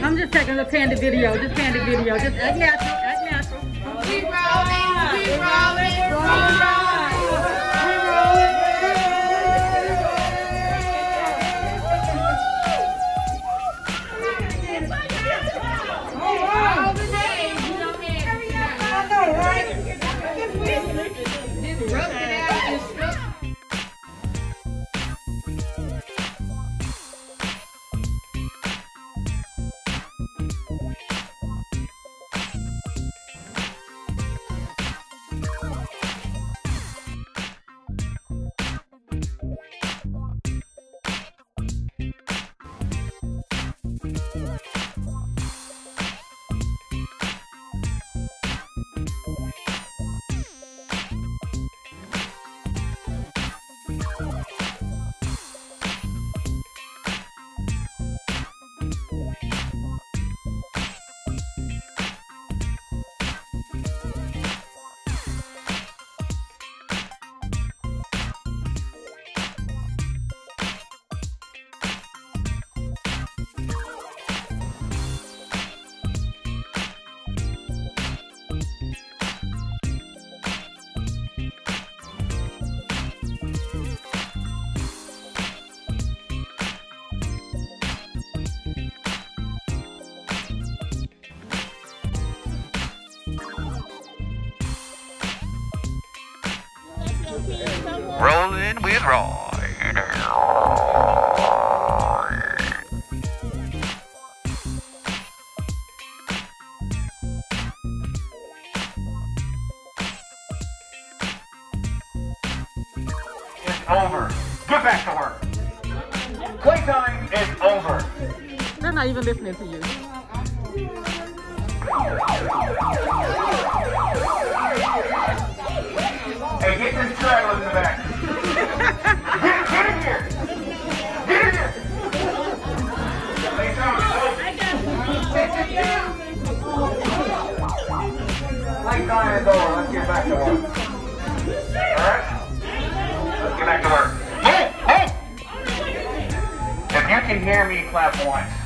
I'm just taking a candid video, just candid video, just act natural, act natural. Keep rolling, keep rolling, rolling. Over. Get back to work. Playtime is over. They're not even listening to you. Hey, get this straddle in the back. Hear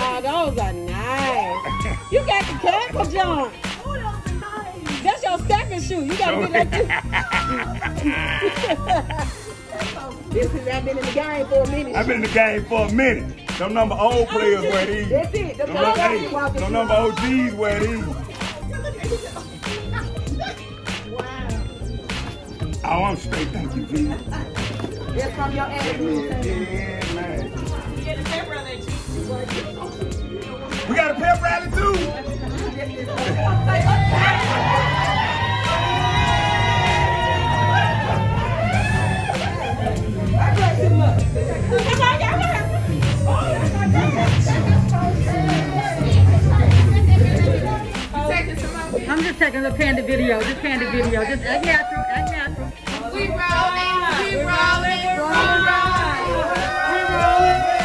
Oh, those are nice. You got the camper jump. That's your stepping shoe. You gotta get that. this is I've been in the game for a minute. I've been in the game for a minute. Them number old oh, players wear these. That's it. The Them number, walking them number OGs wear these. wow. Oh, I'm straight. Thank you, G. That's from your ass. Yeah, man. We got a pep rally too. I'm just taking a panda video. Just panda video. Just act natural. Act natural. We rolling, we rolling, we rolling. We rolling.